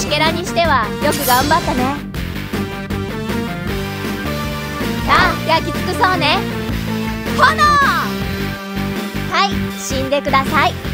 虫けらにしてはよく頑張ったね。さあ焼き尽くそうね。炎！はい死んでください。